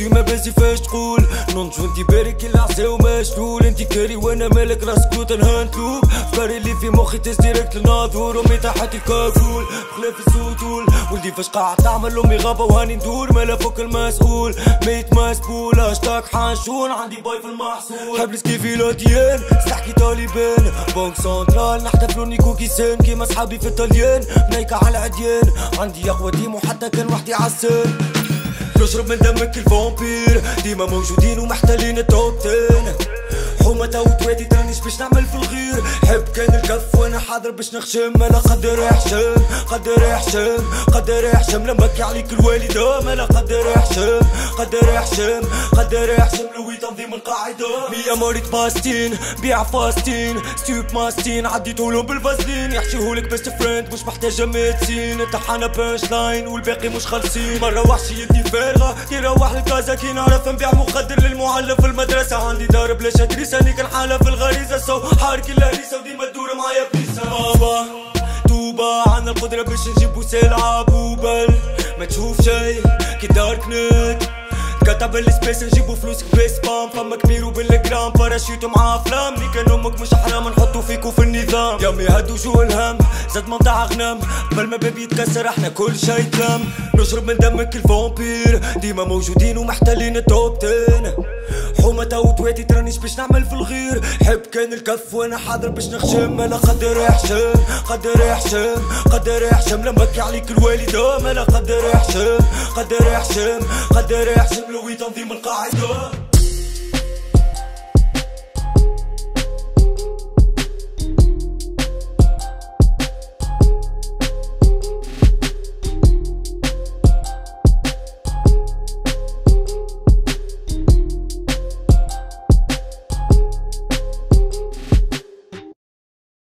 وديما بازي فاش تقول. نونج وانتي بارك العسى ومشلول انتي كاري وأنا مالك راس كوت نهانتلوب فكري اللي في مخي تس ديريكت لناظور. امي تحت الكاكول بخلاف السطول ولدي فاش قاعد تعمل امي غابة وهاني ندور. مالا فوق المسؤول. ميت مسبول. اشتاك حنشون عندي باي في المحصول. حبلس كيفي لاتيان سحكي طالبان. بنك سنترال. نحتفلوا نيكو كيسان كيما صحابي في الطليان. منيكة على عندي أقوى ديم وحتى كان وحدي عسان. نشرب من دمك الفامبير ديما موجودين ومحتلين التوب تين حومة وتواتي ترانيش باش نعمل في الغير. حب كان الكف وأنا حاضر باش نخشم. مالا قدر يحشم قدر يحشم قدر يحشم لما عليك الوالدة مالا قدر يحشم قدر يحشم قدر يحشم لوي تنظيم القاعدة. مية مريض باستين بيع فاستين. ستيوب ماستين عديتولهم بالفازلين. يحشيهولك بيست فريند مش محتاجة ميدسين امتحانة بانش لاين والباقي مش خالصين. مرة وحشي يدي فارغة يروح لكازا كي نعرف نبيع مخدر للمعلم في المدرسة. عندي دار بلا شدريسة لساني حالة في الغريزة. سو حارك الهريسة وديما تدور معايا بليسة بابا توبة عنا القدرة باش نجيبو سلعة بوبل ما تشوف شي كي دارك نت كتب السبيس نجيبو فلوس بيس بام. فما كبير وبالجرام باراشوت مع أفلام. لي كان أمك مش حرام نحطو فيكو في النظام. يامي هادو جو الهم. زاد ممتع غنم قبل ما باب يتكسر إحنا كل شي تلم نشرب من دمك الفامبير ديما موجودين ومحتلين التوب تين حومة وتواتي ترانيش باش نعمل في الغير. حب كان الكف وأنا حاضر باش نخشم. مالا قدر يحشم قدر يحشم قدر يحشم لما عليك الوالدة مالا قدر يحشم قدر يحشم قدر يحشم لوي تنظيم القاعدة.